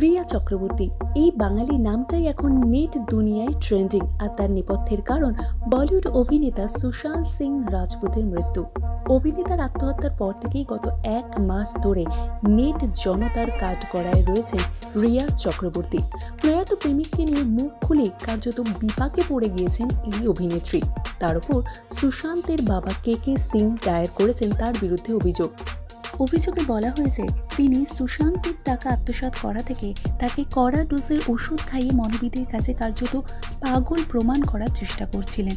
রিয়া চক্রবর্তী, এই বাঙালি নামটাই এখন নেট দুনিয়ায় ট্রেন্ডিং আর তার নেপথ্যের কারণ বলিউড অভিনেতা সুশান্ত সিং রাজপুতের মৃত্যু। অভিনেতার আত্মহত্যার পর থেকেই গত এক মাস ধরে নেট জনতার কাঠ করায় রয়েছেন রিয়া চক্রবর্তী। প্রয়াত প্রেমিককে নিয়ে মুখ খুলে কার্যত বিপাকে পড়ে গিয়েছেন এই অভিনেত্রী। তার উপর সুশান্তের বাবা কে কে সিং দায়ের করেছেন তার বিরুদ্ধে অভিযোগ। অভিযোগে বলা হয়েছে, তিনি সুশান্তের টাকা আত্মসাৎ করা থেকে তাকে কড়া ডোজের ওষুধ খাইয়ে মনোবিদের কাছে কার্যত পাগল প্রমাণ করার চেষ্টা করছিলেন।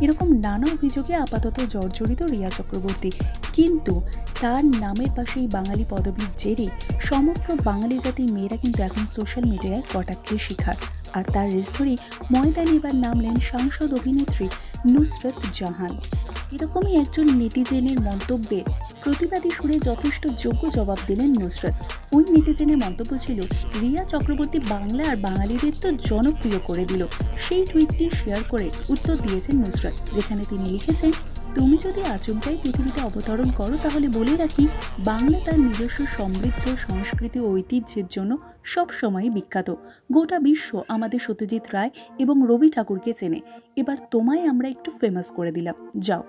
এরকম নানা অভিযোগে আপাতত জর্জরিত রিয়া চক্রবর্তী। কিন্তু তার নামের পাশেই বাঙালি পদবীর জেরে সমগ্র বাঙালি জাতির মেয়েরা কিন্তু এখন সোশ্যাল মিডিয়ায় কটাক্ষের শিকার। আর তার রেস ধরেই ময়দানে এবার নামলেন সাংসদ অভিনেত্রী নুসরত জাহান। এরকমই একজন নেটিজেনের মন্তব্যে প্রতিবাদী সুরে যথেষ্ট যোগ্য জবাব দিলেন নুসরত। ওই নেটিজেনের মন্তব্য ছিল, রিয়া চক্রবর্তী বাংলা আর বাঙালিদের তো জনপ্রিয় করে দিল। সেই টুইটটি শেয়ার করে উত্তর দিয়েছেন নুসরত, যেখানে তিনি লিখেছেন তুমি যদি আচমকাই পৃথিবীতে অবতরণ করো, তাহলে বলে রাখি, বাংলা তার নিজস্ব সমৃদ্ধ সংস্কৃতি ও ঐতিহ্যের জন্য সবসময়ই বিখ্যাত। গোটা বিশ্ব আমাদের সত্যজিৎ রায় এবং রবি ঠাকুরকে চেনে। এবার তোমায় আমরা একটু ফেমাস করে দিলাম। যাও।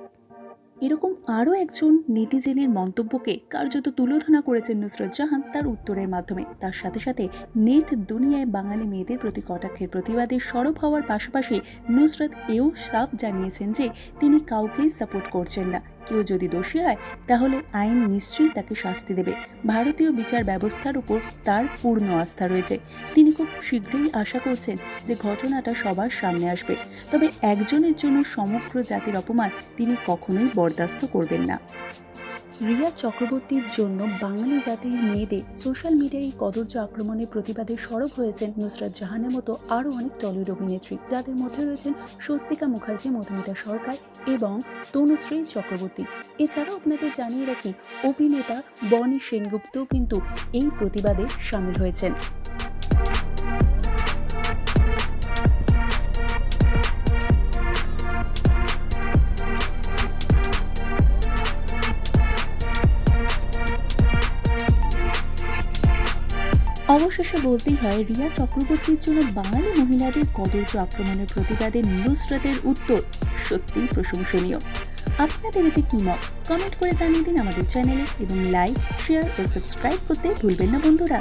এরকম আরও একজন নেটিজেনের মন্তব্যকে কার্যত তুলোধনা করেছেন নুসরত জাহান তার উত্তরের মাধ্যমে। তার সাথে সাথে নেট দুনিয়ায় বাঙালি মেয়েদের প্রতি কটাক্ষের প্রতিবাদে সরব হওয়ার পাশাপাশি নুসরত এও সাফ জানিয়েছেন যে তিনি কাউকেই সাপোর্ট করছেন না। কেউ যদি দোষী হয়, তাহলে আইন নিশ্চয়ই তাকে শাস্তি দেবে। ভারতীয় বিচার ব্যবস্থার উপর তার পূর্ণ আস্থা রয়েছে। তিনি খুব শীঘ্রই আশা করছেন যে ঘটনাটা সবার সামনে আসবে। তবে একজনের জন্য সমগ্র জাতির অপমান তিনি কখনোই বরদাস্ত করবেন না। রিয়া চক্রবর্তীর জন্য বাঙালি জাতির মেয়েদের সোশ্যাল মিডিয়ায় কদর্য আক্রমণের প্রতিবাদে সরব হয়েছেন নুসরাত জাহানের মতো আরও অনেক টলিউড অভিনেত্রী, যাদের মধ্যে রয়েছেন স্বস্তিকা মুখার্জি, মধুমিতা সরকার এবং তনুশ্রী চক্রবর্তী। এছাড়াও আপনাদের জানিয়ে রাখি, অভিনেতা বনি সেনগুপ্তও কিন্তু এই প্রতিবাদে সামিল হয়েছেন। অবশেষে বলতেই হয়, রিয়া চক্রবর্তীর জন্য বাঙালি মহিলাদের কদর্য আক্রমণের প্রতিবাদে নুসরতের উত্তর সত্যিই প্রশংসনীয়। আপনাদের এতে কী মত? কমেন্ট করে জানিয়ে দিন আমাদের চ্যানেলে এবং লাইক শেয়ার ও সাবস্ক্রাইব করতে ভুলবেন না বন্ধুরা।